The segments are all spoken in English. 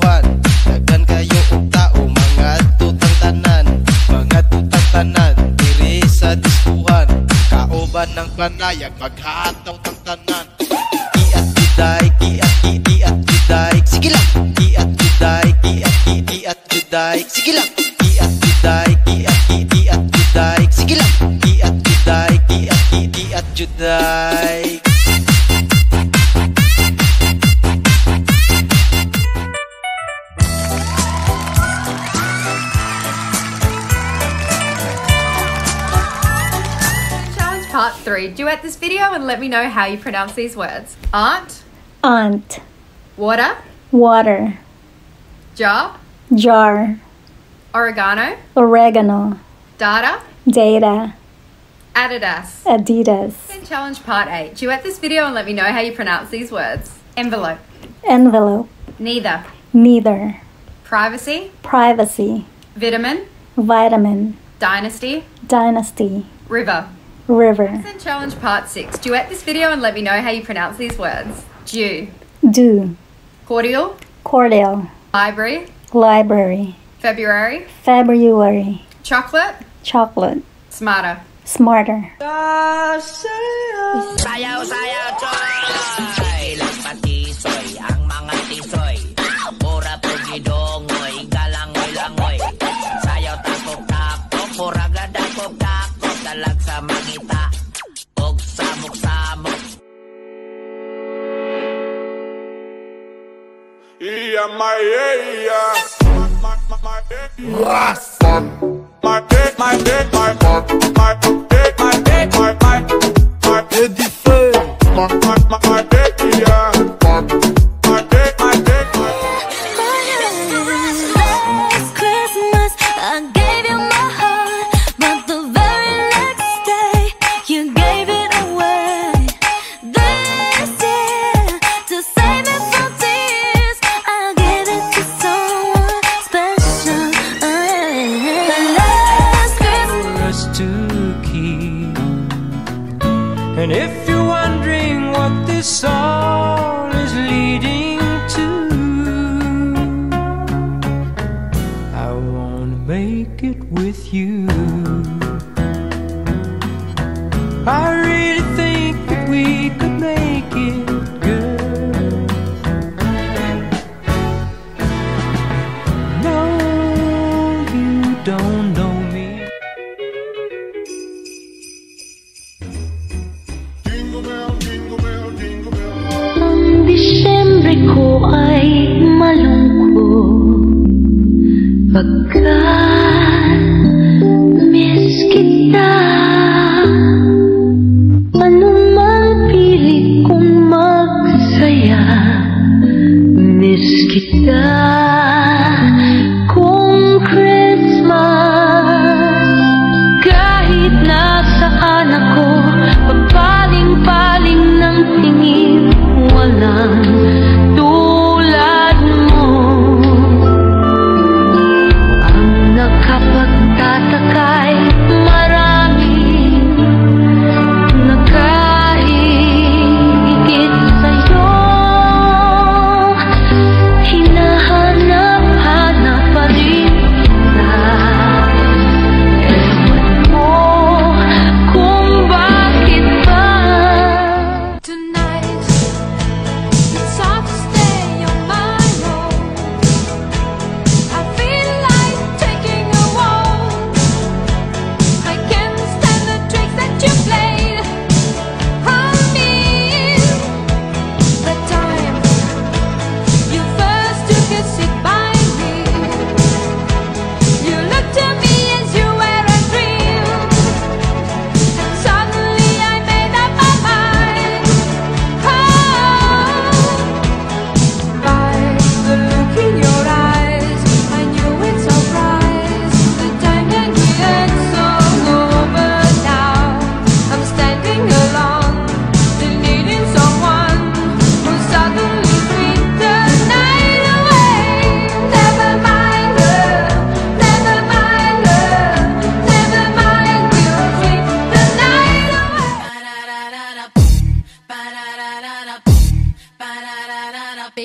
buhat Daghan kayo og tao mga tutang tanan Mga tutang tanan diri sa diskuhan Kaoban ng planayag maghataw tang tanan Ki at giday, ki at ki, di at giday Sige lang! Ki at giday, ki at ki, di at giday Sige lang! Ki at giday, ki at ki, di at giday Sige lang! Ki at giday, ki at ki, di at giday three. Duet this video and let me know how you pronounce these words. Aunt, Aunt, water, water, jar, jar, oregano, oregano, data, data, Adidas. Adidas, And challenge part eight. you Duet this video and let me know how you pronounce these words. Envelope, envelope, neither, neither, privacy, privacy, vitamin, vitamin, dynasty, dynasty, river. River, And challenge part six. Duet this video and let me know how you pronounce these words. Dew, dew, cordial, cordial, library, library, February, February, chocolate, chocolate, smarter. smarter. Gadakop-takop. Dalag sa mangita, og samok-samok. Yeah, my yeah, yeah. Wondering what this song is leading to, I wanna make it with you. I really Ang Disyembre ko ay malungkot. Pagkat miss kita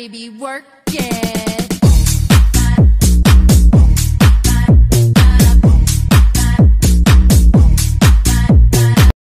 baby, work it.